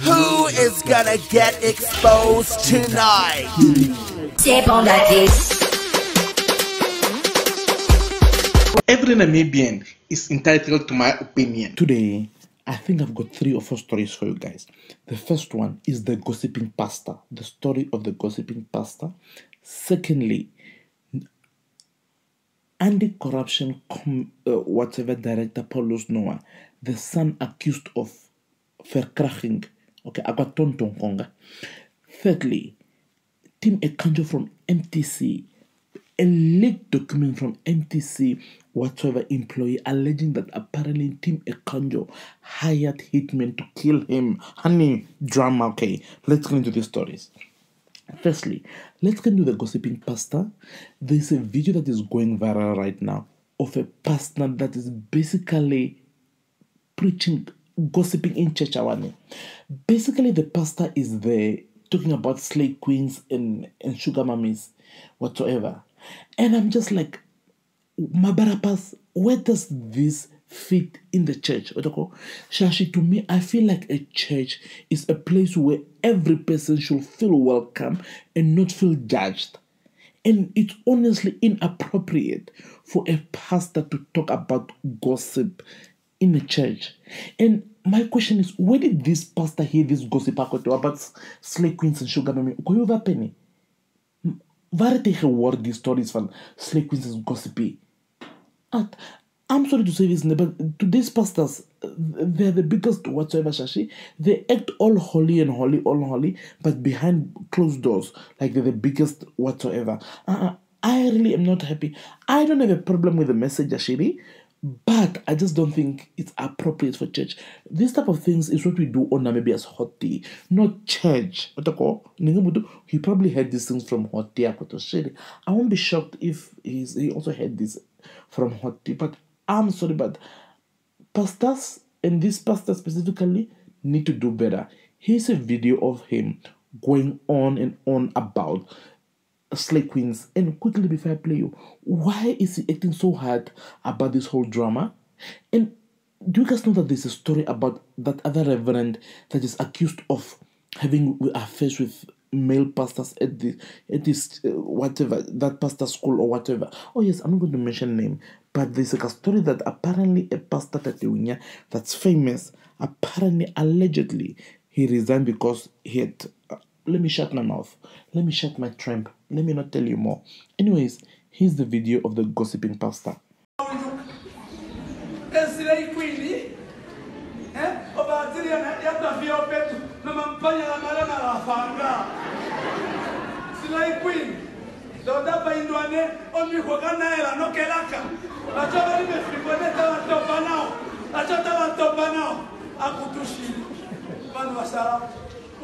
Who is gonna get exposed tonight? Tip on that. Every Namibian is entitled to my opinion. Today, I think I've got three or four stories for you guys. The first one is the gossiping pastor, the story of the gossiping pastor. Secondly, anti-corruption com- uh, whatever director Paulus Noah, the son accused of verkrachting. Okay, I got Tonton Konga. Thirdly, Tim Ekandjo from MTC, a leaked document from MTC whatsoever employee alleging that apparently Tim Ekandjo hired hitmen to kill him. Honey, drama. Okay, let's get into the stories. Firstly, let's get into the gossiping pastor. There's a video that is going viral right now of a pastor that is basically preaching, gossiping in church. Awani. Basically, the pastor is there talking about slave queens and, and sugar mummies, whatsoever. And I'm just like, Mabarapas, where does this fit in the church? Shashi, to me, I feel like a church is a place where every person should feel welcome and not feel judged. And it's honestly inappropriate for a pastor to talk about gossip in a church. And my question is, where did this pastor hear this gossip about slave queens and sugar penny. Waar het hy gehoor die stories van slave queens en gossipy? At, I'm sorry to say this, but today's pastors, they're the biggest whatsoever, Shashi. They act all holy and holy, all holy, but behind closed doors, like they're the biggest whatsoever. Uh, I really am not happy. I don't have a problem with the message, Ashiri, but I just don't think it's appropriate for church. This type of things is what we do on Namibia's hot tea, not church. He probably heard these things from hot tea. I won't be shocked if he's, he also heard this from hot tea, but I'm sorry, but pastors and this pastor specifically need to do better. Here's a video of him going on and on about slave queens. And quickly before I play you, why is he acting so hard about this whole drama? And do you guys know that there's a story about that other reverend that is accused of having affairs with male pastors at the at this uh, whatever that pastor school or whatever. Oh yes, I'm not going to mention name, but there's like a story that apparently a pastor Tatiunya that's famous apparently allegedly he resigned because he had. Uh, let me shut my mouth. Let me shut my tramp. Let me not tell you more. Anyways, here's the video of the gossiping pastor. Eh? Doda pa indwane omi kwa kana ela no kelaka. Acho bali me frikone tawa topa nao. Acho tawa topa nao. Akutushi. Manu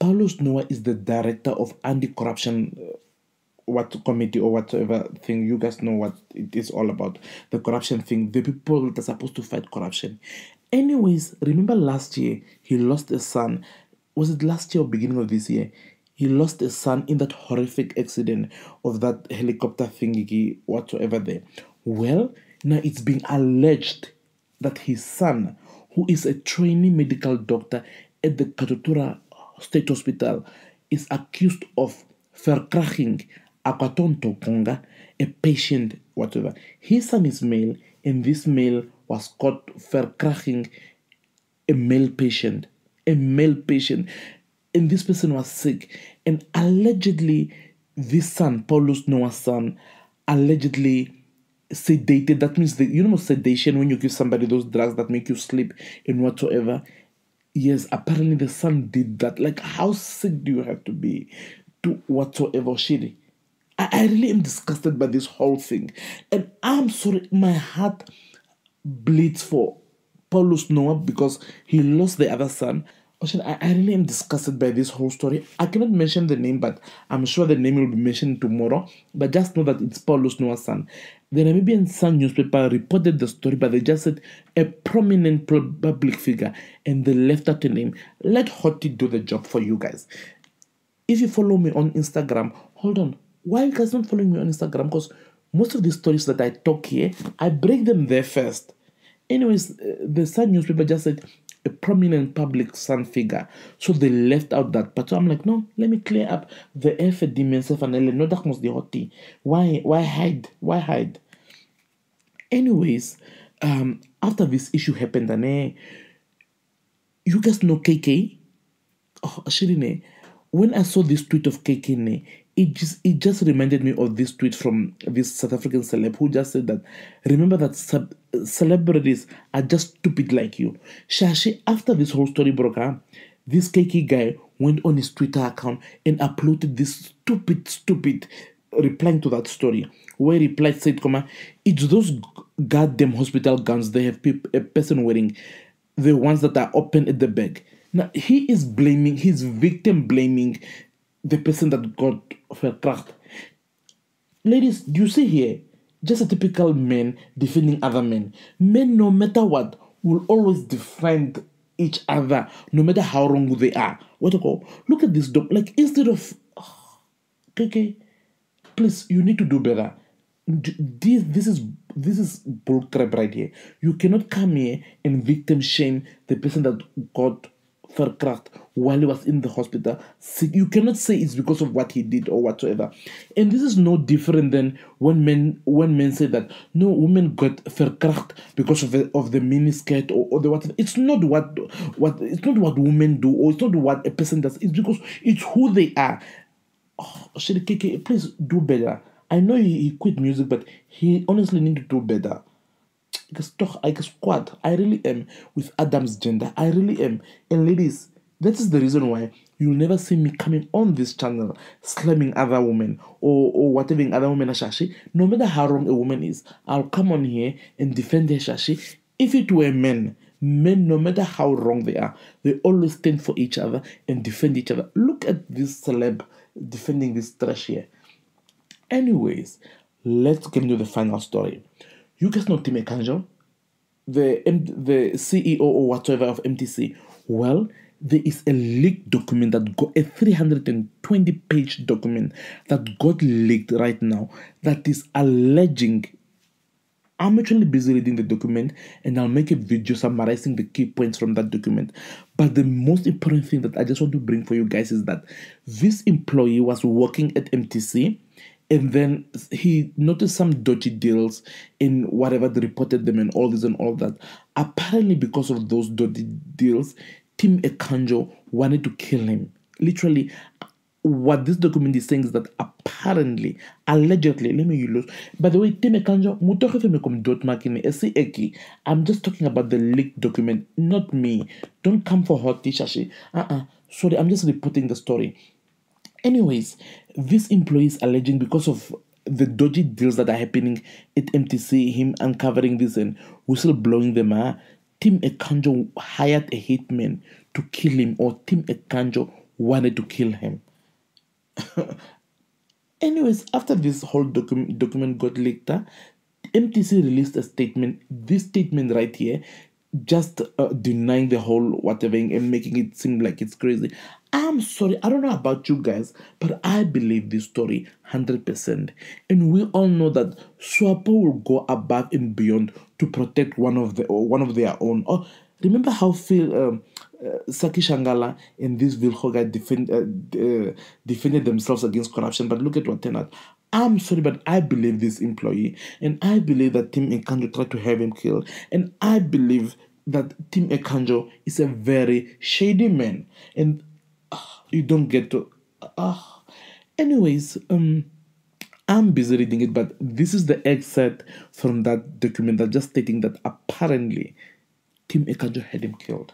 Paulus Noah is the director of anti-corruption uh, what committee or whatever thing you guys know what it is all about the corruption thing the people that are supposed to fight corruption. Anyways remember last year he lost a son. Was it last year or beginning of this year? He lost a son in that horrific accident of that helicopter thingy whatsoever there. Well now it's being alleged that his son who is a trainee medical doctor at the katutura state hospital is accused of verkrachting Akwatonto Konga, a patient, whatever. His son is male, and this male was caught verkrachting a male patient. A male patient. And this person was sick. And allegedly, this son, Paulus Noah's son, allegedly sedated. That means the you know sedation when you give somebody those drugs that make you sleep and whatsoever. Yes, apparently the son did that. Like, how sick do you have to be to whatsoever shitty? I, I really am disgusted by this whole thing. And I'm sorry, my heart bleeds for Paulus Noah because he lost the other son. Ocean, I, I really am disgusted by this whole story. I cannot mention the name, but I'm sure the name will be mentioned tomorrow. But just know that it's Paulus Noah's son. The Namibian Sun newspaper reported the story, but they just said a prominent public figure and they left out a name. Let Hottie do the job for you guys. If you follow me on Instagram, hold on. Why are you guys not following me on Instagram? Because most of the stories that I talk here, I break them there first. Anyways, uh, the Sun newspaper just said a prominent public Sun figure. So they left out that part. So I'm like, no, let me clear up the F dimension and no that must the hottie. Why why hide? Why hide? Anyways, um, after this issue happened, and eh, you guys know KK? Oh, actually, when I saw this tweet of KK, it just it just reminded me of this tweet from this South African celeb who just said that remember that sub, celebrities are just stupid like you. Shashi, after this whole story broke out, this KK guy went on his Twitter account and uploaded this stupid, stupid replying to that story where he replied said, "Comma, it's those goddamn hospital guns they have a person wearing, the ones that are open at the back." Now he is blaming his victim blaming the person that got verkracht. Ladies, do you see here? Just a typical man defending other men. Men, no matter what, will always defend each other, no matter how wrong they are. What call? Look at this dog. Like instead of oh, okay, please, you need to do better. This this is this is bullcrap right here. You cannot come here and victim shame the person that got verkracht while he was in the hospital. You cannot say it's because of what he did or whatsoever. And this is no different than when men when men say that no women got verkracht because of the, of the miniskirt or, or the whatever. It's not what what it's not what women do or it's not what a person does. It's because it's who they are. Oh, Keke, please do better. I know he, he quit music, but he honestly need to do better. Because toch, I squad. I really am with Adam's gender. I really am. And ladies, that is the reason why you'll never see me coming on this channel slamming other women or, or whatever other women are shashi. No matter how wrong a woman is, I'll come on here and defend her shashi. If it were men, men, no matter how wrong they are, they always stand for each other and defend each other. Look at this celeb defending this trash here. Anyways, let's get into the final story. You guys know Tim Ekandjo, the, the CEO or whatever of MTC. Well, there is a leaked document that got a 320 page document that got leaked right now that is alleging I'm actually busy reading the document and I'll make a video summarizing the key points from that document. But the most important thing that I just want to bring for you guys is that this employee was working at MTC and then he noticed some dodgy deals in whatever they reported them and all this and all that. Apparently, because of those dodgy deals, Tim Ekandjo wanted to kill him. Literally, what this document is saying is that apparently, allegedly, let me use. By the way, Tim Ekandjo, I'm just talking about the leaked document, not me. Don't come for hot shashi. Uh-uh. Sorry, I'm just reporting the story. Anyways, this employee is alleging because of the dodgy deals that are happening at MTC, him uncovering this and whistleblowing them, uh, Tim Ekandjo hired a hitman to kill him, or Tim Ekandjo wanted to kill him. Anyways, after this whole docu- document got leaked, uh, MTC released a statement. This statement right here, just uh, denying the whole whatever and making it seem like it's crazy. I'm sorry, I don't know about you guys, but I believe this story 100%. And we all know that SWAPO will go above and beyond to protect one of the one of their own. Oh, remember how Phil um, uh, Sacky Shanghala and this Vilhoga defend, uh, uh, defended themselves against corruption, but look at what turned out. I'm sorry, but I believe this employee, and I believe that Tim Ekandjo tried to have him killed, and I believe that Tim Ekandjo is a very shady man, and you don't get to ah. Anyways um i'm busy reading it but this is the excerpt from that document that just stating that apparently tim ekandjo had him killed.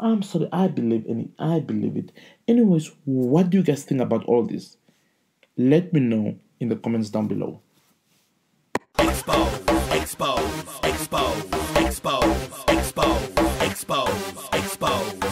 I'm sorry i believe it i believe it. Anyways what do you guys think about all this? Let me know in the comments down below. Expose expose expose expose expose expose